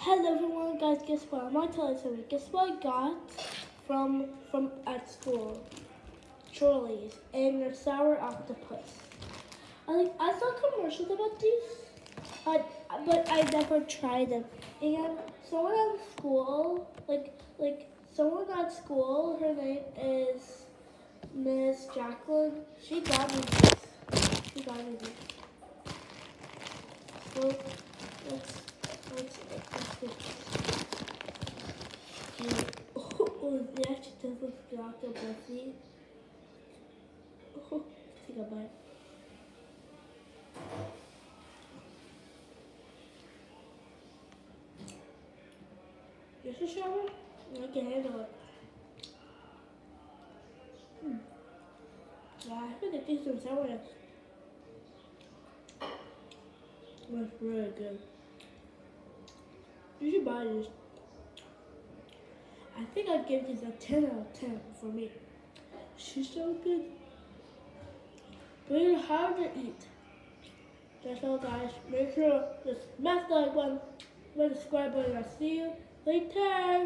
Hello everyone, guys. Guess what? I'm gonna tell you something. Guess what I got from from at school? Chorley's and a sour octopus. I like I saw commercials about these, I, but I never tried them. And someone at school, like like someone at school, her name is Miss Jacqueline. She got me these. She got me these. So let's let's get and, oh, oh, it actually like octopusy. Oh, take a bite. Just a shower? I can handle it. Yeah, I think it tastes some sourness. That's really good. You should buy this. I think I'd give this a 10 out of 10 for me. She's so good. Very hard to eat. That's all guys. Make sure to smash like button, subscribe button. I'll see you later.